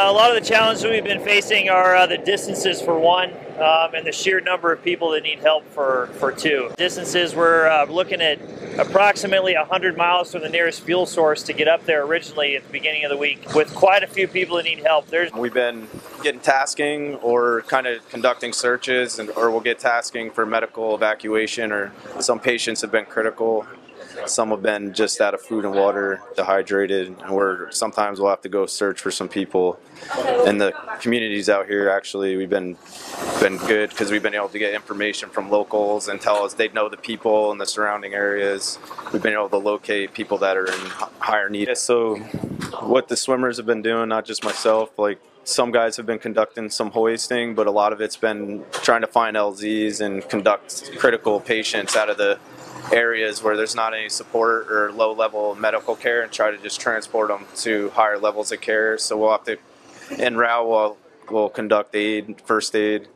A lot of the challenges we've been facing are uh, the distances for one, um, and the sheer number of people that need help for, for two. Distances, we're uh, looking at approximately 100 miles from the nearest fuel source to get up there originally at the beginning of the week, with quite a few people that need help. There's We've been getting tasking or kind of conducting searches, and, or we'll get tasking for medical evacuation, or some patients have been critical some have been just out of food and water, dehydrated, and we're sometimes we'll have to go search for some people. And the communities out here actually we've been been good because we've been able to get information from locals and tell us they know the people in the surrounding areas. We've been able to locate people that are in higher need. So what the swimmers have been doing, not just myself, like some guys have been conducting some hoisting, but a lot of it's been trying to find LZs and conduct critical patients out of the areas where there's not any support or low level medical care and try to just transport them to higher levels of care. So we'll have to, in route, we'll, we'll conduct aid, first aid,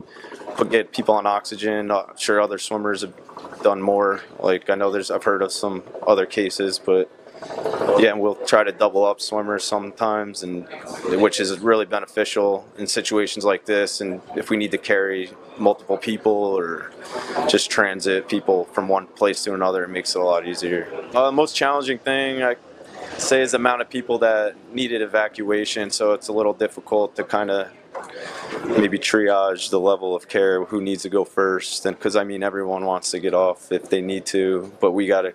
get people on oxygen. I'm sure other swimmers have done more. Like I know there's, I've heard of some other cases, but yeah, and we'll try to double up swimmers sometimes, and which is really beneficial in situations like this. And if we need to carry multiple people or just transit people from one place to another, it makes it a lot easier. Uh, the most challenging thing I say is the amount of people that needed evacuation, so it's a little difficult to kind of maybe triage the level of care who needs to go first and because i mean everyone wants to get off if they need to but we got to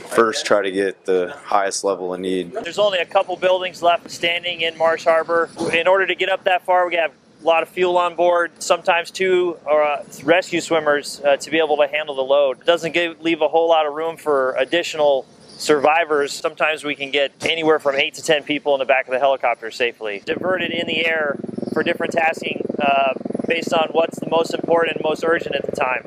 first try to get the highest level of need. There's only a couple buildings left standing in Marsh Harbor. In order to get up that far, we have a lot of fuel on board, sometimes two or uh, rescue swimmers uh, to be able to handle the load. It doesn't give, leave a whole lot of room for additional survivors. Sometimes we can get anywhere from eight to 10 people in the back of the helicopter safely. Diverted in the air for different tasking uh, based on what's the most important and most urgent at the time.